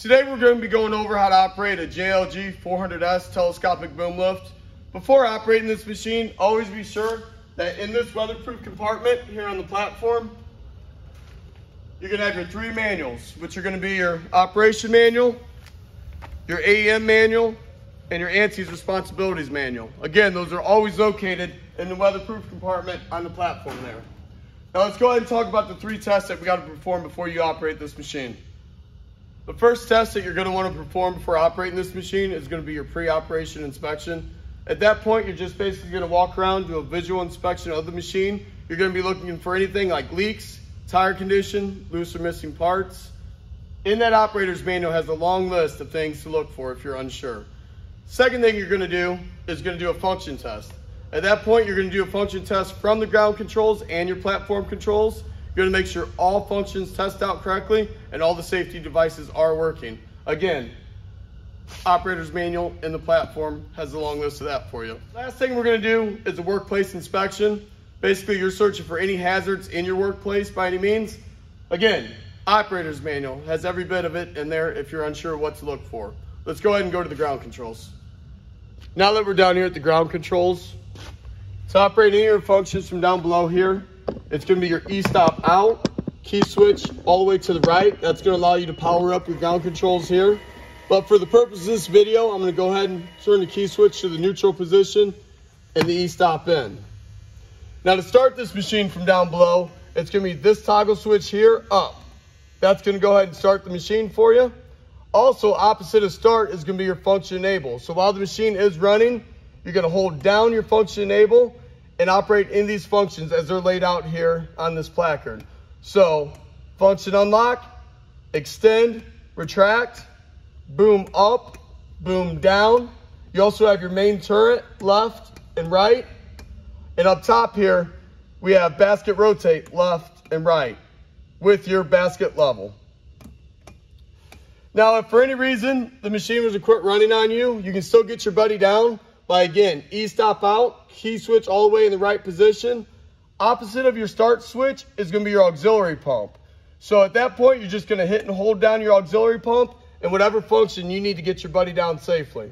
Today we're going to be going over how to operate a JLG 400S telescopic boom lift. Before operating this machine, always be sure that in this weatherproof compartment here on the platform, you're going to have your three manuals, which are going to be your operation manual, your AEM manual, and your ANSI's responsibilities manual. Again, those are always located in the weatherproof compartment on the platform there. Now let's go ahead and talk about the three tests that we got to perform before you operate this machine. The first test that you're going to want to perform before operating this machine is going to be your pre-operation inspection. At that point, you're just basically going to walk around, do a visual inspection of the machine. You're going to be looking for anything like leaks, tire condition, loose or missing parts. In that operator's manual has a long list of things to look for if you're unsure. Second thing you're going to do is going to do a function test. At that point, you're going to do a function test from the ground controls and your platform controls. You're gonna make sure all functions test out correctly and all the safety devices are working. Again, operator's manual in the platform has a long list of that for you. Last thing we're gonna do is a workplace inspection. Basically, you're searching for any hazards in your workplace by any means. Again, operator's manual has every bit of it in there if you're unsure what to look for. Let's go ahead and go to the ground controls. Now that we're down here at the ground controls, to operate any of your functions from down below here, it's going to be your e-stop out, key switch all the way to the right. That's going to allow you to power up your ground controls here. But for the purpose of this video, I'm to go ahead and turn the key switch to the neutral position and the e-stop in. Now to start this machine from down below, it's going to be this toggle switch here up. That's going to go ahead and start the machine for you. Also, opposite of start is going to be your function enable. So while the machine is running, you're going to hold down your function enable and operate in these functions as they're laid out here on this placard. So function unlock, extend, retract, boom up, boom down. You also have your main turret left and right. And up top here, we have basket rotate left and right with your basket level. Now, if for any reason the machine was to quit running on you, you can still get your buddy down by again, E-stop out, key switch all the way in the right position. Opposite of your start switch is gonna be your auxiliary pump. So at that point, you're just gonna hit and hold down your auxiliary pump and whatever function you need to get your buddy down safely.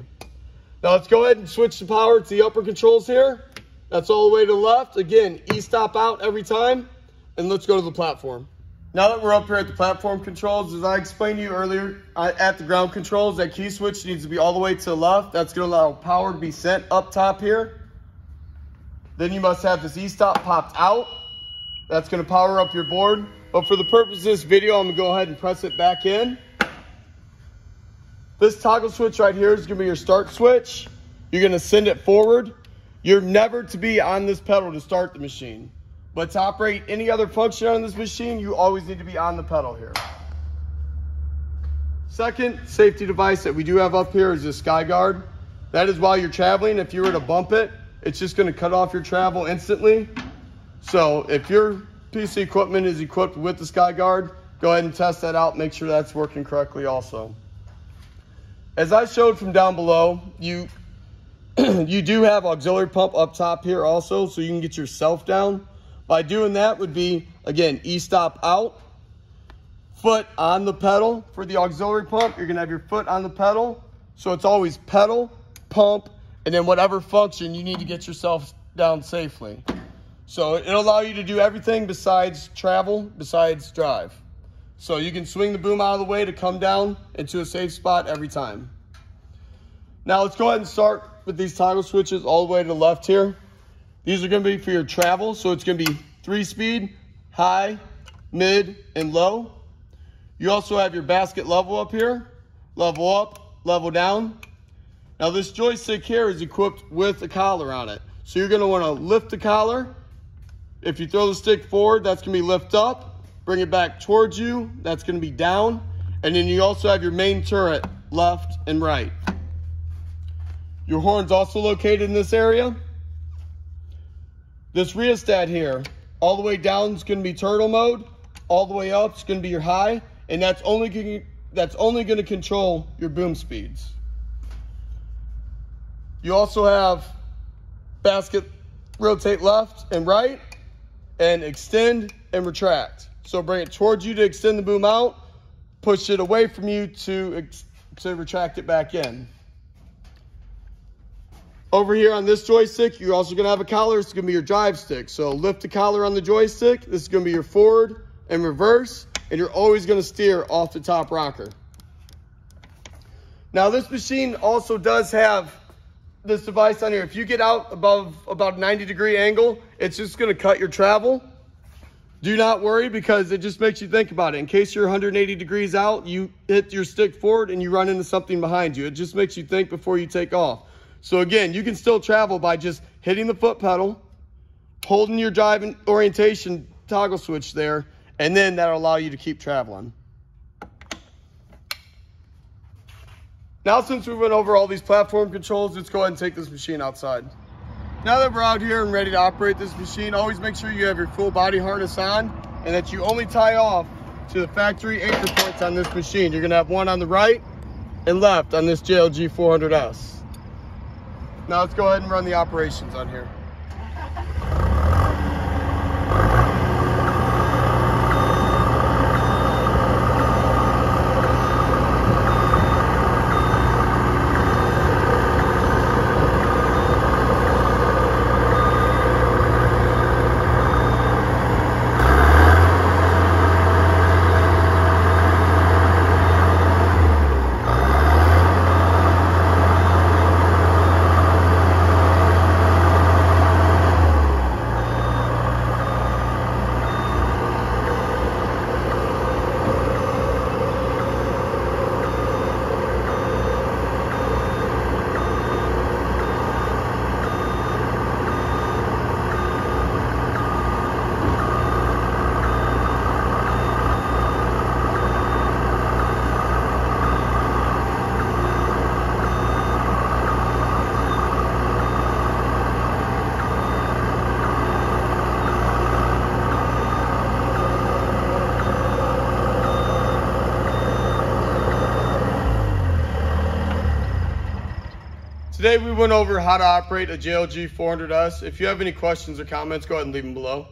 Now let's go ahead and switch the power to the upper controls here. That's all the way to the left. Again, E-stop out every time. And let's go to the platform. Now that we're up here at the platform controls, as I explained to you earlier at the ground controls, that key switch needs to be all the way to the left. That's going to allow power to be sent up top here. Then you must have this e-stop popped out. That's going to power up your board. But for the purpose of this video, I'm going to go ahead and press it back in. This toggle switch right here is going to be your start switch. You're going to send it forward. You're never to be on this pedal to start the machine. But to operate any other function on this machine, you always need to be on the pedal here. Second safety device that we do have up here is the SkyGuard. That is while you're traveling, if you were to bump it, it's just gonna cut off your travel instantly. So if your piece of equipment is equipped with the SkyGuard, go ahead and test that out, make sure that's working correctly also. As I showed from down below, you, you do have auxiliary pump up top here also, so you can get yourself down. By doing that would be, again, E-stop out, foot on the pedal. For the auxiliary pump, you're gonna have your foot on the pedal. So it's always pedal, pump, and then whatever function you need to get yourself down safely. So it'll allow you to do everything besides travel, besides drive. So you can swing the boom out of the way to come down into a safe spot every time. Now let's go ahead and start with these toggle switches all the way to the left here. These are going to be for your travel. So it's going to be three speed, high, mid, and low. You also have your basket level up here, level up, level down. Now this joystick here is equipped with a collar on it. So you're going to want to lift the collar. If you throw the stick forward, that's going to be lift up. Bring it back towards you. That's going to be down. And then you also have your main turret left and right. Your horn's also located in this area. This rheostat here, all the way down is going to be turtle mode. All the way up is going to be your high. And that's only going that's only going to control your boom speeds. You also have basket rotate left and right and extend and retract. So bring it towards you to extend the boom out, push it away from you to, to retract it back in. Over here on this joystick, you're also gonna have a collar. It's gonna be your drive stick. So lift the collar on the joystick. This is gonna be your forward and reverse, and you're always gonna steer off the top rocker. Now this machine also does have this device on here. If you get out above about 90 degree angle, it's just gonna cut your travel. Do not worry because it just makes you think about it. In case you're 180 degrees out, you hit your stick forward and you run into something behind you. It just makes you think before you take off. So again, you can still travel by just hitting the foot pedal, holding your drive orientation toggle switch there, and then that'll allow you to keep traveling. Now since we went over all these platform controls, let's go ahead and take this machine outside. Now that we're out here and ready to operate this machine, always make sure you have your full body harness on and that you only tie off to the factory anchor points on this machine. You're gonna have one on the right and left on this JLG 400S. Now let's go ahead and run the operations on here. Today we went over how to operate a JLG 400S. If you have any questions or comments, go ahead and leave them below.